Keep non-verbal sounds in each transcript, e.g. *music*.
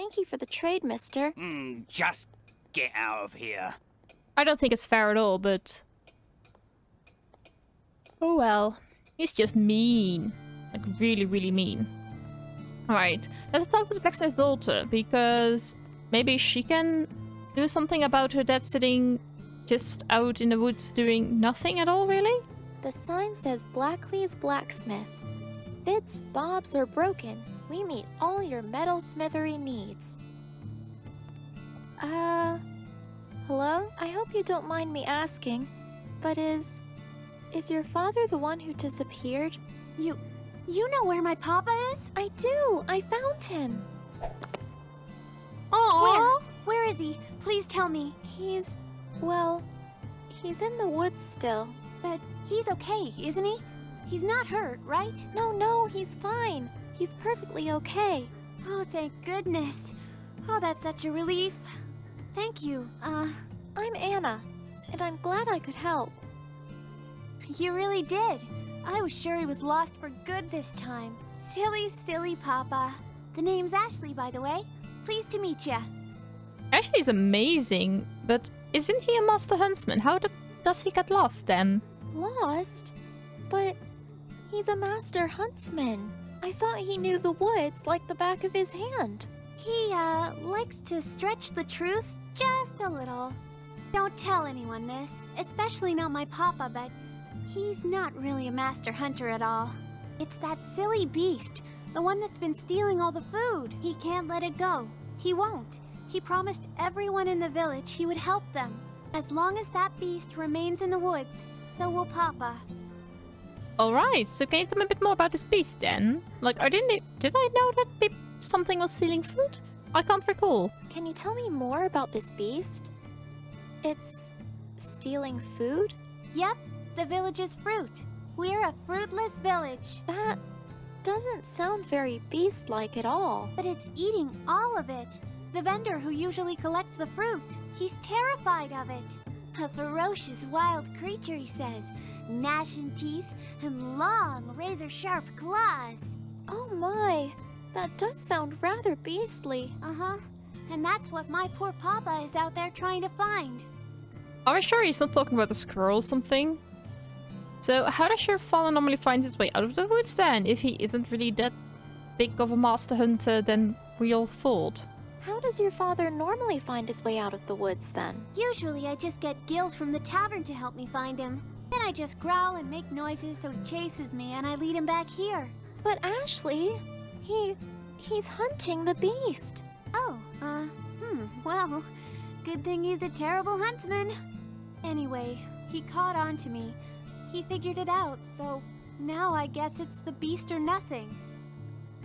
Thank you for the trade, mister. Mm, just get out of here. I don't think it's fair at all, but... Oh well. He's just mean. Like, really, really mean. Alright, let's talk to the blacksmith's daughter, because maybe she can do something about her dad sitting just out in the woods doing nothing at all, really? The sign says Blackley's Blacksmith. Bits, bobs, are broken, we meet all your metal smithery needs. Uh, hello? I hope you don't mind me asking, but is. is your father the one who disappeared? You. you know where my papa is? I do! I found him! Aww! Where is he? Please tell me. He's. well, he's in the woods still. But he's okay, isn't he? He's not hurt, right? No, no, he's fine. He's perfectly okay. Oh, thank goodness. Oh, that's such a relief. Thank you. Uh, I'm Anna, and I'm glad I could help. you really did. I was sure he was lost for good this time. Silly, silly Papa. The name's Ashley, by the way. Pleased to meet ya. Ashley's amazing, but isn't he a master huntsman? How do- does he get lost then? Lost? But he's a master huntsman. I thought he knew the woods like the back of his hand. He, uh, likes to stretch the truth just a little. Don't tell anyone this, especially not my papa, but he's not really a master hunter at all. It's that silly beast, the one that's been stealing all the food. He can't let it go. He won't. He promised everyone in the village he would help them. As long as that beast remains in the woods, so will Papa. Alright, so can you tell me a bit more about this beast then? Like, I didn't- did I know that something was stealing food? I can't recall. Can you tell me more about this beast? It's stealing food? Yep, the village's fruit. We're a fruitless village, That doesn't sound very beast like at all. but it's eating all of it. The vendor who usually collects the fruit, he's terrified of it. A ferocious wild creature, he says. Gnashing teeth and long, razor sharp claws. Oh my, that does sound rather beastly. Uh huh. And that's what my poor papa is out there trying to find. Are we sure he's not talking about a squirrel or something? So, how does your father normally find his way out of the woods then, if he isn't really that big of a master hunter than we all thought? How does your father normally find his way out of the woods then? Usually I just get Gil from the tavern to help me find him. Then I just growl and make noises so he chases me and I lead him back here. But Ashley, he. he's hunting the beast. Oh, uh, hmm, well, good thing he's a terrible huntsman. Anyway, he caught on to me. He figured it out, so now I guess it's the beast or nothing.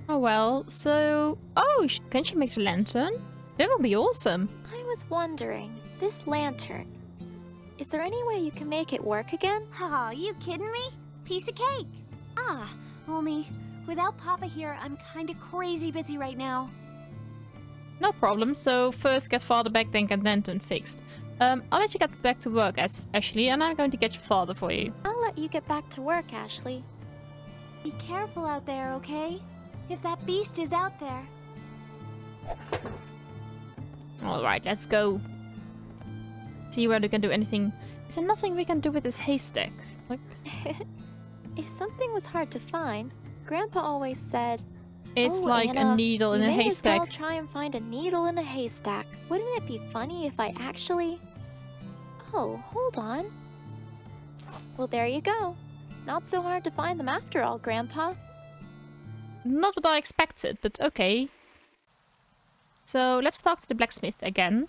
Oh well, so... Oh, sh- can she make the lantern? That would be awesome. I was wondering, this lantern. Is there any way you can make it work again? Aw, you kidding me? Piece of cake. Ah, only without Papa here, I'm kinda crazy busy right now. No problem, so first get father back, then get lantern fixed. Um, I'll let you get back to work, As Ashley, and I'm going to get your father for you. I'll let you get back to work, Ashley. Be careful out there, okay? If that beast is out there. Alright, let's go. See whether we can do anything. Is there nothing we can do with this haystack? Like, *laughs* If something was hard to find, Grandpa always said, it's "Oh, like Anna, a needle in a may as well try and find a needle in a haystack. Wouldn't it be funny if I actually... Oh, hold on. Well, there you go. Not so hard to find them after all, Grandpa. Not what I expected, but okay. So let's talk to the blacksmith again.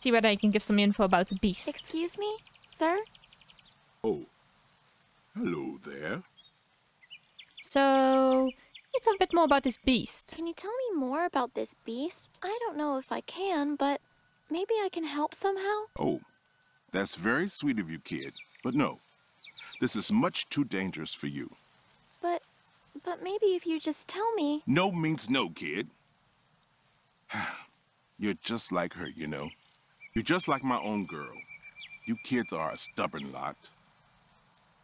See whether I can give some info about the beast. Excuse me, sir? Oh, hello there. So, can you tell a bit more about this beast? Can you tell me more about this beast? I don't know if I can, but maybe I can help somehow? Oh, that's very sweet of you, kid. But no, this is much too dangerous for you. But, but maybe if you just tell me. No means no, kid. *sighs* You're just like her, you know. You're just like my own girl. You kids are a stubborn lot.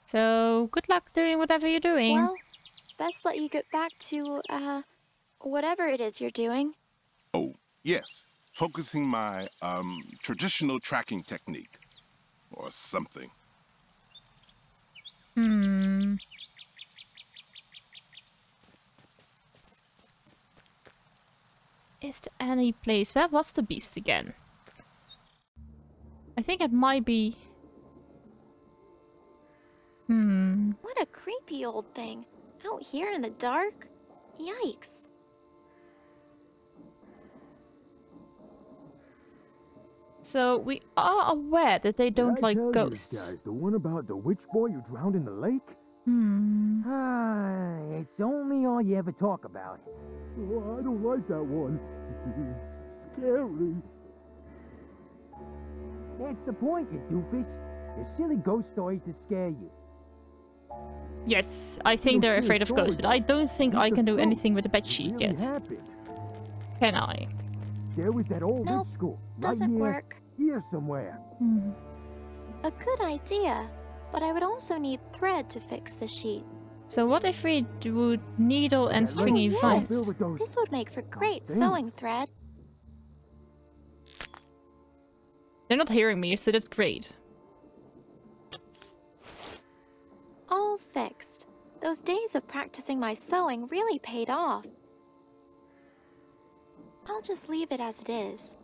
So, good luck doing whatever you're doing. Well, best let you get back to, uh, whatever it is you're doing. Oh, Yes, focusing my um, traditional tracking technique. Or something. Hmm. Is there any place? Where was the beast again? I think it might be... Hmm. What a creepy old thing. Out here in the dark? Yikes. So we are aware that they don't Did I like tell you ghosts. guys the one about the witch boy who drowned in the lake? Hmm. Ah, it's only all you ever talk about. Oh, I don't like that one. *laughs* it's scary. That's the point, you doofus. They're silly ghost stories to scare you. Yes, I think they're afraid of ghosts, but I don't think I can do anything with the bed sheet yet. Can I? There was that old Nope, witch school. Doesn't right near work. Here somewhere. Hmm. A good idea. But I would also need thread to fix the sheet. So what if we do needle and Yeah, stringy yes. vines? Fill This would make for great sewing thread. They're not hearing me, so that's great. All fixed. Those days of practicing my sewing really paid off. I'll just leave it as it is.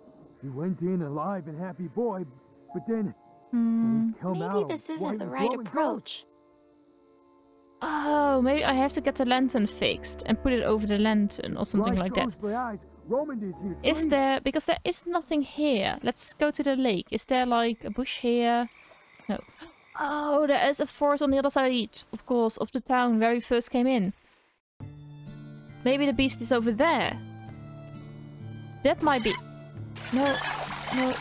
You went in alive and happy boy, but then Hmm. you come out Maybe a this isn't white the right approach. Oh, maybe I have to get the lantern fixed and put it over the lantern or something Bright like that. Ghost for eyes. Roman is here. Is there because there is nothing here? Let's go to the lake. Is there like a bush here? No. Oh, there is a forest on the other side, of course, of the town where we first came in. Maybe the beast is over there. That might be. No, no.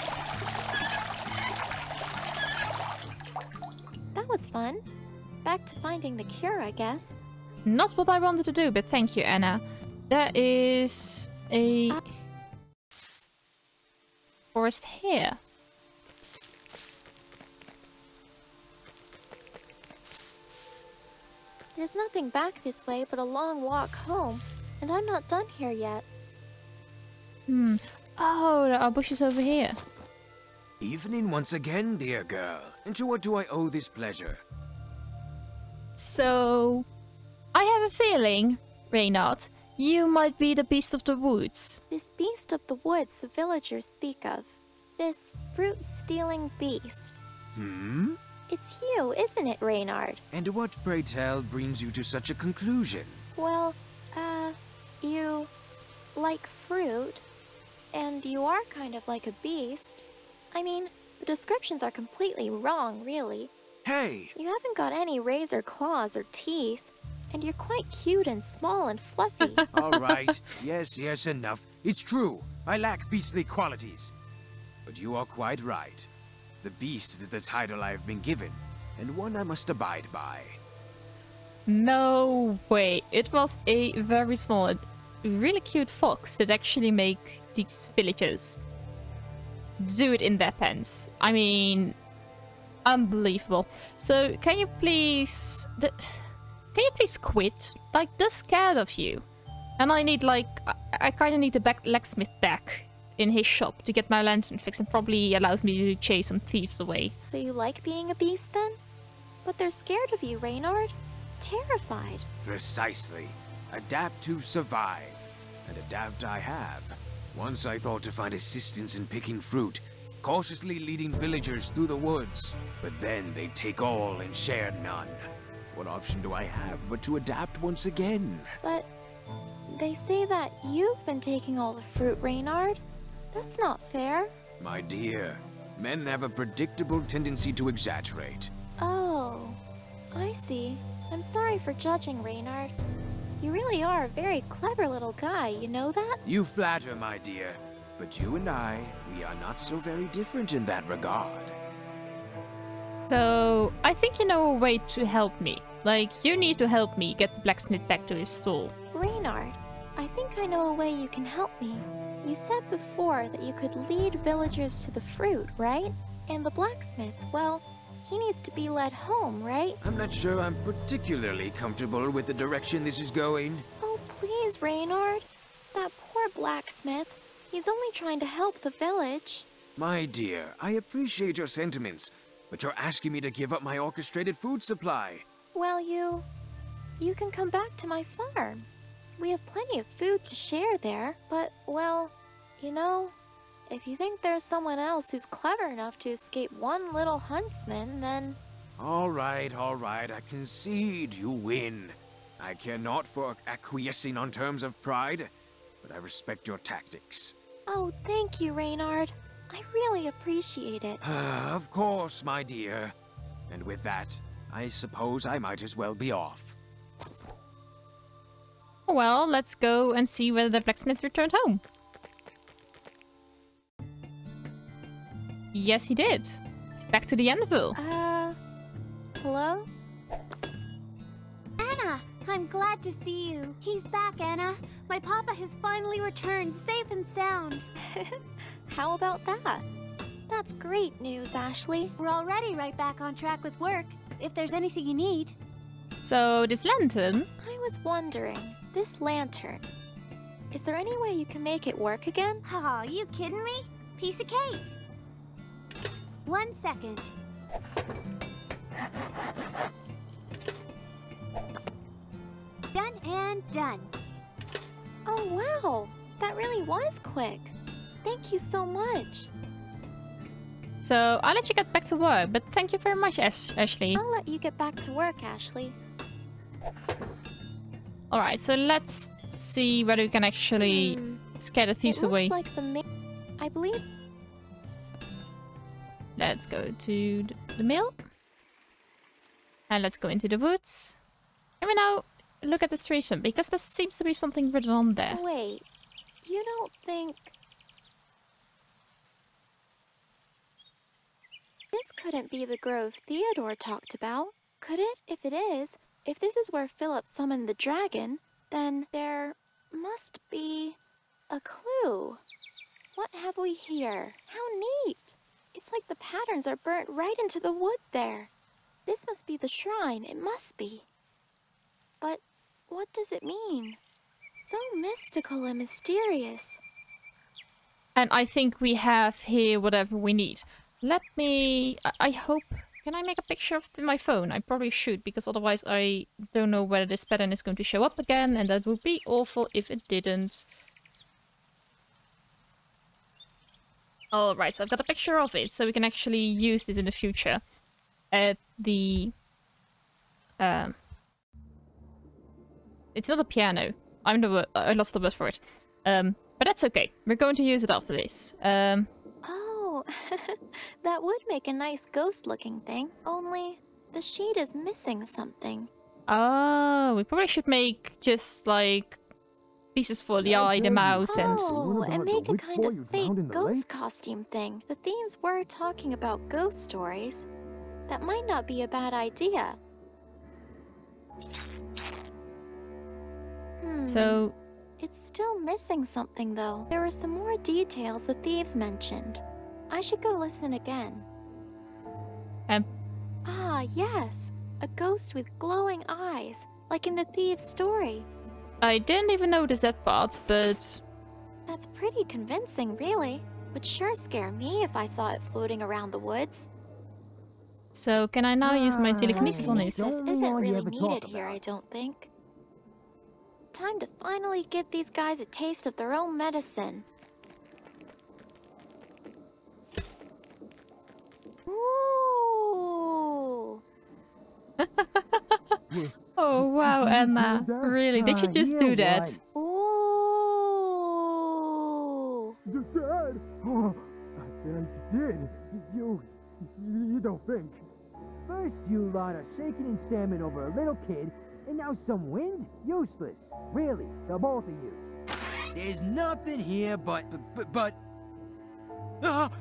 That was fun. Back to finding the cure, I guess. Not what I wanted to do, but thank you, Anna. There is a Ah. forest here. There's nothing back this way but a long walk home, and I'm not done here yet. Hmm. Oh, there are bushes over here. Evening once again, dear girl. And to what do I owe this pleasure? So, I have a feeling, Reynard, you might be the beast of the woods. This beast of the woods the villagers speak of. This fruit stealing beast. Hmm? It's you, isn't it, Reynard? And what, pray tell, brings you to such a conclusion? Well, uh, you like fruit, and you are kind of like a beast. I mean, the descriptions are completely wrong, really. Hey! You haven't got any razor claws or teeth, and you're quite cute and small and fluffy. *laughs* All right. yes, yes, enough. It's true. I lack beastly qualities. But you are quite right. The beast is the title I have been given, and one I must abide by. No way. It was a very small really cute fox that actually make these villagers do it in their pens. I mean, unbelievable. So, can you please... The, can you please quit? Like, they're scared of you. And I need, like... I, I kind of need the back, blacksmith back in his shop to get my lantern fixed and probably allows me to chase some thieves away. so you like being a beast then? But they're scared of you, Reynard. Terrified. Precisely. Adapt to survive. And adapt I have. Once I thought to find assistance in picking fruit, cautiously leading villagers through the woods. But then they take all and share none. What option do I have but to adapt once again? But they say that you've been taking all the fruit, Reynard. That's not fair. My dear, men have a predictable tendency to exaggerate. Oh, I see. I'm sorry for judging, Reynard. You really are a very clever little guy, you know that? You flatter, my dear, but you and I, we are not so very different in that regard. So, I think you know a way to help me. Like, you need to help me get the blacksmith back to his stall. Reynard, I think I know a way you can help me. You said before that you could lead villagers to the fruit, right? And the blacksmith, well, he needs to be led home, right? I'm not sure I'm particularly comfortable with the direction this is going. Oh, please, Reynard. That poor blacksmith. He's only trying to help the village. My dear, I appreciate your sentiments, but you're asking me to give up my orchestrated food supply. Well, you. You can come back to my farm. We have plenty of food to share there, but, well, you know, if you think there's someone else who's clever enough to escape one little huntsman, then. All right, all right, I concede you win. I care not for acquiescing on terms of pride, but I respect your tactics. Oh, thank you, Reynard. I really appreciate it. *sighs* of course, my dear. And with that, I suppose I might as well be off. Well, let's go and see whether the blacksmith returned home. Yes, he did. Back to the anvil. Uh. Hello? Anna, I'm glad to see you. He's back, Anna. My papa has finally returned, safe and sound. *laughs* How about that? That's great news, Ashley. We're already right back on track with work, if there's anything you need. So, this lantern... I was wondering, this lantern, is there any way you can make it work again? *laughs* Aw, you kidding me? Piece of cake. One second. Done and done. Oh, wow! That really was quick. Thank you so much. So, I'll let you get back to work, but thank you very much, Ash Ashley. I'll let you get back to work, Ashley. Alright, so let's see whether we can actually Hmm, scare the thieves it looks away. like the I believe Let's go to the mill. And let's go into the woods. And we now look at the station, because there seems to be something written on there. Wait, you don't think... This couldn't be the grove Theodore talked about, could it? If it is, if this is where Philip summoned the dragon, then there must be a clue. What have we here? How neat! It's like the patterns are burnt right into the wood there. This must be the shrine, it must be. But what does it mean? So mystical and mysterious. And I think we have here whatever we need. Let me... I, I hope... Can I make a picture of my phone? I probably should, because otherwise I don't know whether this pattern is going to show up again, and that would be awful if it didn't. Alright, so I've got a picture of it, so we can actually use this in the future. At the... Um... It's not a piano. I'm the I lost the word for it. Um, but that's okay. We're going to use it after this. Um, Oh, *laughs* that would make a nice ghost looking thing. Only the sheet is missing something. oh, we probably should make just like pieces for the eye, the mouth, and Oh, One of and make a kind of fake drowned in the ghost costume thing. The themes were talking about ghost stories. That might not be a bad idea. Hmm. so It's still missing something, though. There are some more details the thieves mentioned. I should go listen again. Um. Ah, yes. A ghost with glowing eyes, like in the thieves' story. I didn't even notice that part, but That's pretty convincing, really. Would sure scare me if I saw it floating around the woods. so can I now use my Ah, telekinesis on it? This isn't really needed here. I don't think. Time to finally give these guys a taste of their own medicine. Ooh! *laughs* Oh wow, Did Emma, really? Did you Ah, just do that? right. Ooh! Dad! Oh, I you did. You, you don't think. First you lot are shaking and stammering over a little kid, and now some wind? Useless. Really, the both of you. There's nothing here but... but... but... Ah!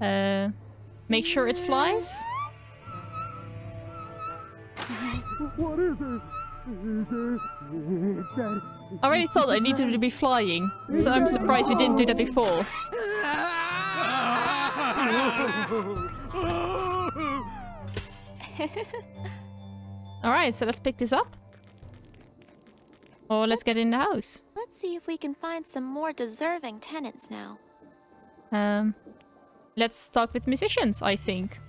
Uh, make sure it flies. What is it? Is it? That. I already thought I needed to be flying, so I'm surprised we didn't do that before. Alright, so let's pick this up. Or let's get in the house. Let's see if we can find some more deserving tenants now. Um, let's talk with musicians, I think.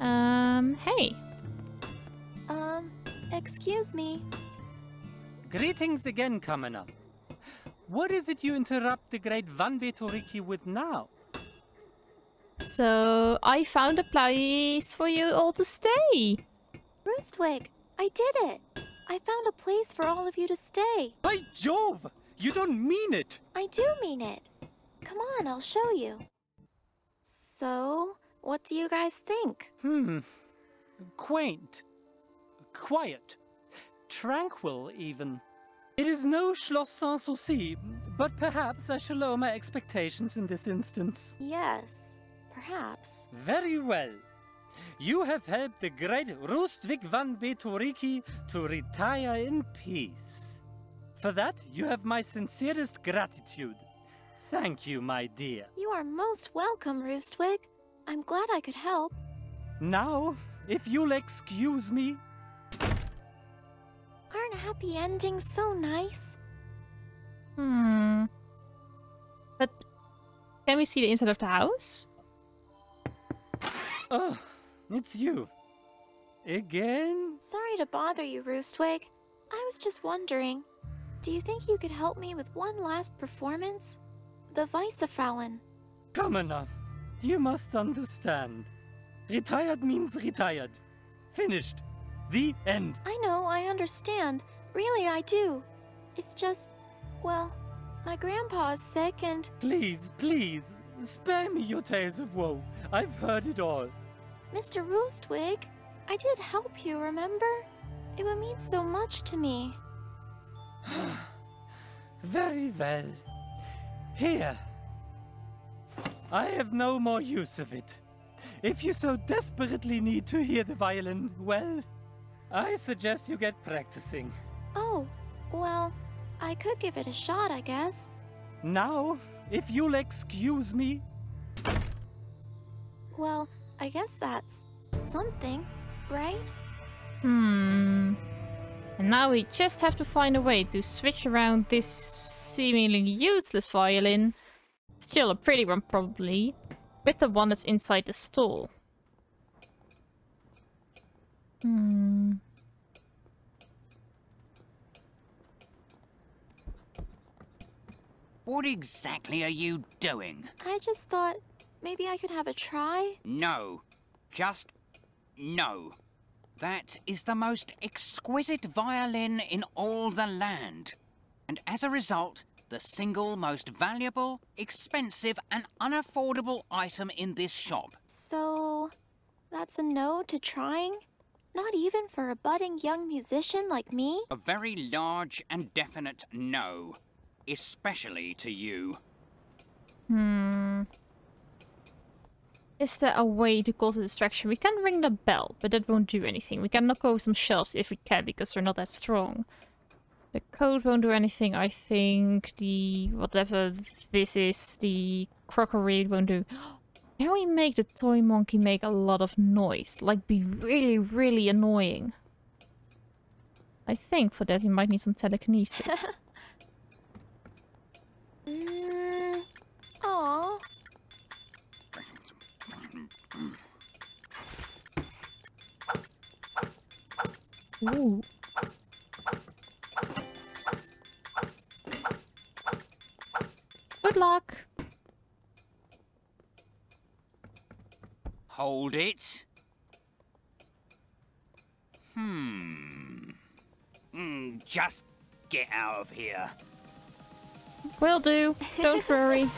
Um, hey. Um, excuse me. Greetings again, Kamina. What is it you interrupt the great Van Betoriki with now? So, I found a place for you all to stay. Roostwig, I did it! I found a place for all of you to stay. By Jove! You don't mean it! I do mean it. Come on, I'll show you. So, what do you guys think? Hmm. Quaint. Quiet. Tranquil, even. It is no Schloss Sanssouci, but perhaps I shall lower my expectations in this instance. Yes, perhaps. Very well. You have helped the great Roostvik van Betoriki to retire in peace. For that, you have my sincerest gratitude. Thank you, my dear. You are most welcome, Roostwig. I'm glad I could help. Now, if you'll excuse me, Aren't happy endings so nice? Hmm. But can we see the inside of the house? Oh, it's you. Again? Sorry to bother you, Roostwig. I was just wondering, do you think you could help me with one last performance? The Weissefrauen. Kamina, you must understand. Retired means retired. Finished. The end. I know, I understand. Really, I do. It's just, well, my grandpa is sick and. Please, please, spare me your tales of woe. I've heard it all. Mr. Roostwig, I did help you, remember? It would mean so much to me. *sighs* Very well. Here. I have no more use of it. If you so desperately need to hear the violin, well, I suggest you get practicing. Oh, well, I could give it a shot, I guess. Now, if you'll excuse me. Well, I guess that's something, right? Hmm. And now we just have to find a way to switch around this seemingly useless violin, still a pretty one probably, with the one that's inside the stall. Hmm. What exactly are you doing? I just thought maybe I could have a try. No. Just no. That is the most exquisite violin in all the land. And as a result, the single most valuable, expensive, and unaffordable item in this shop. So, that's a no to trying? Not even for a budding young musician like me? A very large and definite no. Especially to you. Hmm. Is there a way to cause a distraction? We can ring the bell, but that won't do anything. We can knock over some shelves if we can, because we're not that strong. The code won't do anything, I think. The... whatever this is, the crockery won't do. *gasps* Can we make the toy monkey make a lot of noise? Like, be really, really annoying? I think for that we might need some telekinesis. *laughs* Ooh. Good luck. Hold it. Hmm. Hmm, just get out of here. Will do. Don't *laughs* worry.